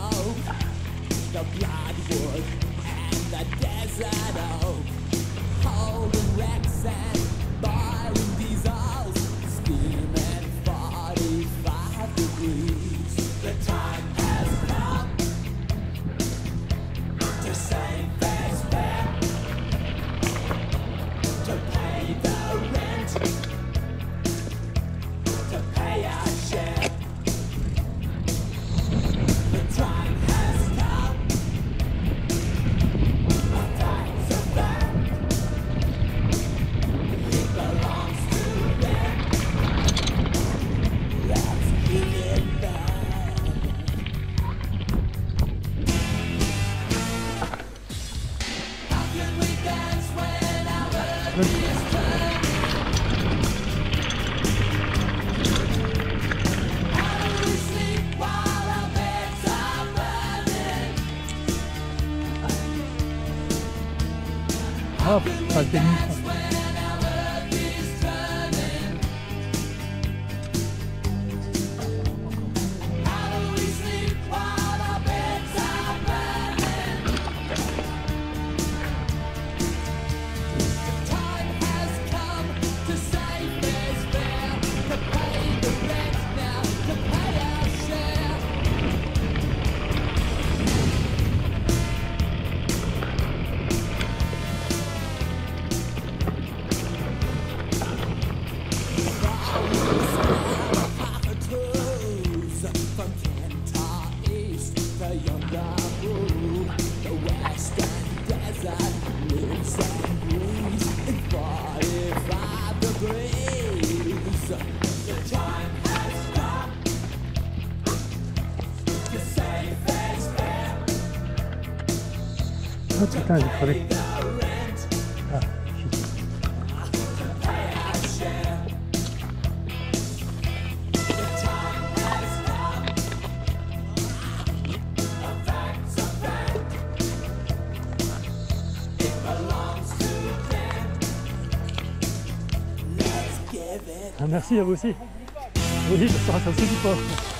oak, the bloodwood, and the desert oak, holding wrecks and auf, halt bin ich. Ah, merci à vous aussi. Oui, je serai ça aussi du coup.